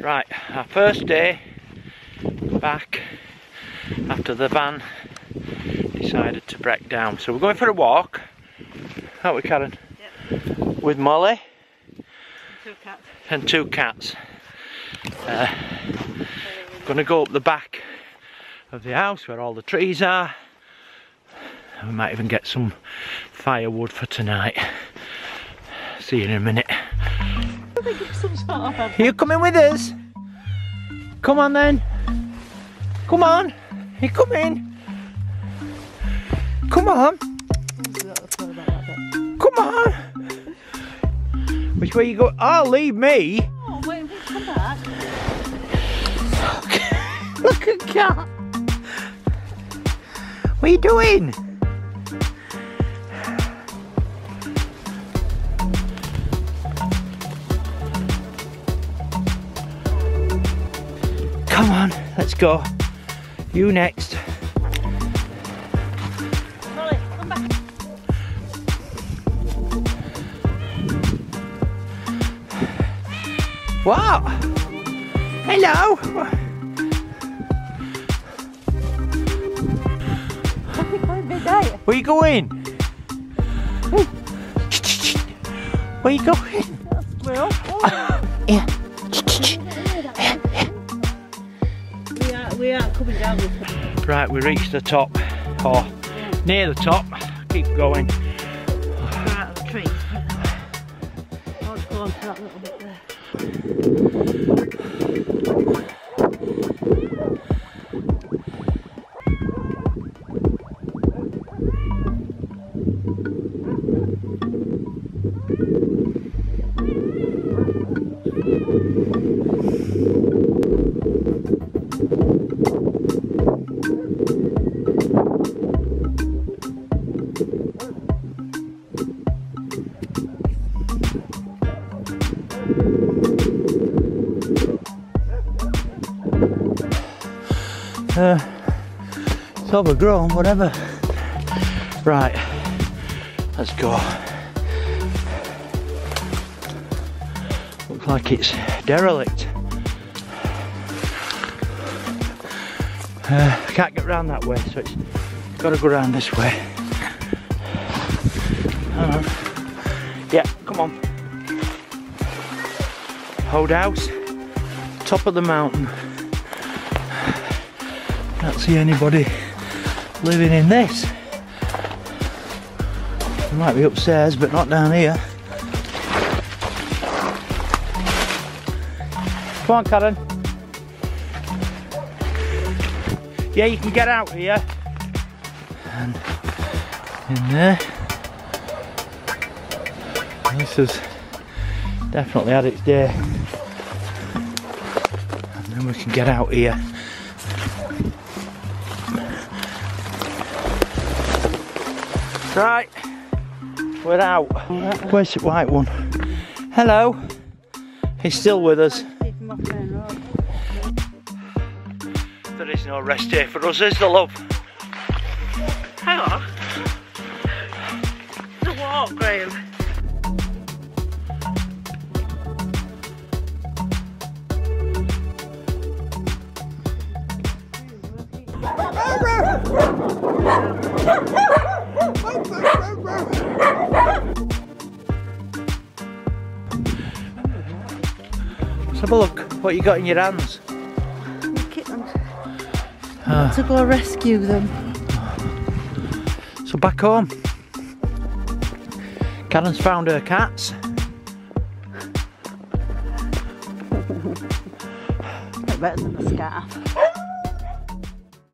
Right, our first day back after the van decided to break down. So we're going for a walk, aren't we Karen? Yep. With Molly Two cats. and two cats. Uh, gonna go up the back of the house where all the trees are. And we might even get some firewood for tonight. See you in a minute. Some sort of Are coming with us? Come on then. Come on. You come in. Come on. Come on. Which way you go? Oh, leave me. Oh, wait, wait, come back. Look at cat. What are you doing? Let's go. You next. Molly, come back. What? Hello. Where you going? Hmm. Where you going? Squirrel. Yeah. Coming down this Right, we reached the top, or near the top. Keep going. of the tree. Go on to that little bit there. Uh, it's overgrown, whatever. Right, let's go. Looks like it's derelict. Uh, can't get round that way, so it's got to go round this way. Yeah, come on. Hold house, top of the mountain. Can't see anybody living in this. They might be upstairs, but not down here. Come on, Karen. Yeah, you can get out here. And in there. This has definitely had its day. And then we can get out here. Right, we're out. Where's the white one? Hello. He's still with us. Keep him off main road. There is no rest here for us, is there, love? Hang on. The walk, Graham. Let's have a look. What you got in your hands? Kittens. Ah. To go rescue them. So back home. Karen's found her cats. Better than a scarf.